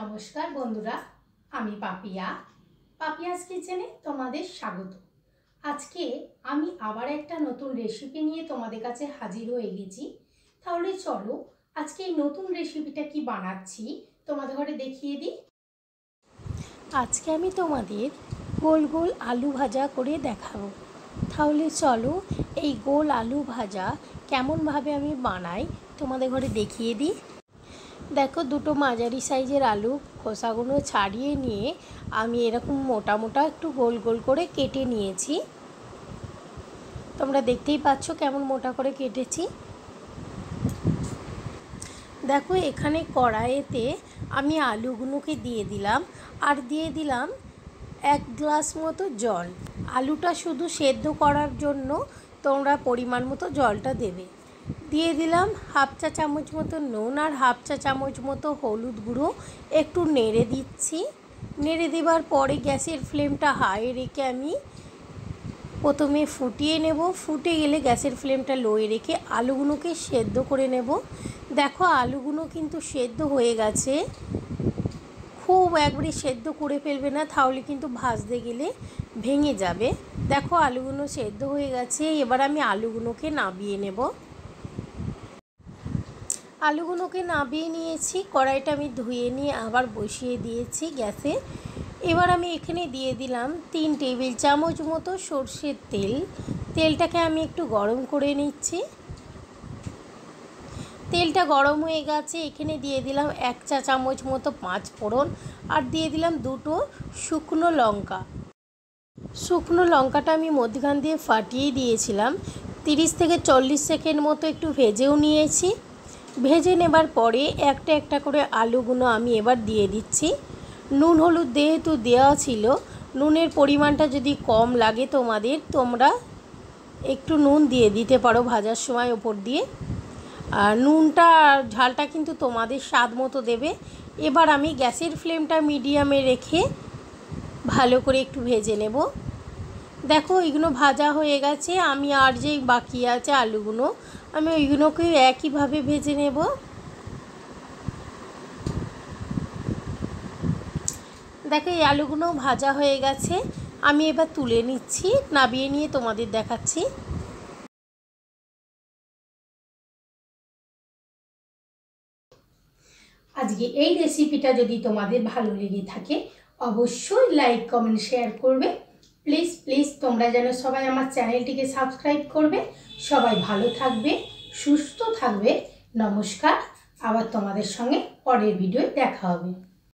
নমস্কার বন্ধুরা, আমি পাপিয়া, পাপিয়াস কিচেনে তোমাদের স্বাগত। আজকে আমি আবার একটা নতুন রেসিপি নিয়ে তোমাদের কাছে হাজির হয়ে গেছি। তাহলে চলো, আজকে এই নতুন রেসিপিটা কি বানাচ্ছি তোমাদের ঘরে দেখিয়ে দিই। আজকে আমি তোমাদের গোল গোল আলু ভাজা করে দেখাবো। তাহলে চলো, এই গোল আলু ভাজা কেমনভাবে আমি বানাই তোমাদের ঘরে দেখিয়ে দিই। দেখো, দুটো মাঝারি সাইজের আলু খোসাগুলো ছাড়িয়ে নিয়ে আমি এরকম মোটা মোটা একটু গোল গোল করে কেটে নিয়েছি। তোমরা দেখতেই পাচ্ছ কেমন মোটা করে কেটেছি। দেখো, এখানে কড়াইতে আমি আলুগুলোকে দিয়ে দিলাম আর দিয়ে দিলাম এক গ্লাস মতো জল। আলুটা শুধু সেদ্ধ করার জন্য তোমরা পরিমাণ মতো জলটা দেবে। দিয়ে দিলাম হাফ চা চামচ মতো নুন আর হাফ চা চামচ মতো হলুদ গুঁড়ো। একটু নেড়ে দিচ্ছি। নেড়ে দেবার পরে গ্যাসের ফ্লেমটা হাই রেখে আমি প্রথমে ফুটিয়ে নেব। ফুটে গেলে গ্যাসের ফ্লেমটা লোয়ে রেখে আলুগুলোকে সেদ্ধ করে নেব। দেখো আলুগুলো কিন্তু সেদ্ধ হয়ে গেছে। খুব একবারে সেদ্ধ করে ফেলবে না, তাহলে কিন্তু ভাজতে গেলে ভেঙে যাবে। দেখো আলুগুলো সেদ্ধ হয়ে গেছে। এবার আমি আলুগুলোকে নাবিয়ে নেব। আলুগুলোকে নাবিয়ে নিয়েছি, কড়াইটা আমি ধুয়ে নিয়ে আবার বসিয়ে দিয়েছি গ্যাসে। এবার আমি এখানে দিয়ে দিলাম তিন টেবিল চামচ মতো সর্ষের তেল। তেলটাকে আমি একটু গরম করে নিচ্ছি। তেলটা গরম হয়ে গেছে, এখানে দিয়ে দিলাম এক চা চামচ মতো পাঁচ ফোড়ন আর দিয়ে দিলাম দুটো শুকনো লঙ্কা। শুকনো লঙ্কাটা আমি মধ্যখান দিয়ে ফাটিয়ে দিয়েছিলাম। তিরিশ থেকে চল্লিশ সেকেন্ড মতো একটু ভেজেও নিয়েছি। ভেজে নেবার পরে একটা একটা করে আলুগুলো আমি এবার দিয়ে দিচ্ছি। নুন, হলুদ যেহেতু দেওয়া ছিল, নুনের পরিমাণটা যদি কম লাগে তোমাদের, তোমরা একটু নুন দিয়ে দিতে পারো ভাজার সময় ওপর দিয়ে। আর নুনটা, ঝালটা কিন্তু তোমাদের স্বাদ মতো দেবে। এবার আমি গ্যাসের ফ্লেমটা মিডিয়ামে রেখে ভালো করে একটু ভেজে নেব। দেখো, এগুলো ভাজা হয়ে গেছে। আমি আর যে বাকি আছে আলুগুলো, আমি ওইগুলোকে একইভাবে ভেজে নেব। দেখো, এই আলুগুলো ভাজা হয়ে গেছে। আমি এবার তুলে নিচ্ছি, নাবিয়ে নিয়ে তোমাদের দেখাচ্ছি। আজকে এই রেসিপিটা যদি তোমাদের ভালো লেগে থাকে, অবশ্যই লাইক কমেন্ট শেয়ার করবে। প্লিজ প্লিজ তোমরা যেন সবাই আমার চ্যানেলটিকে সাবস্ক্রাইব করবে, সবাই ভালো থাকবে, সুস্থ থাকবে। নমস্কার, আবার তোমাদের সঙ্গে পরের ভিডিও দেখা হবে।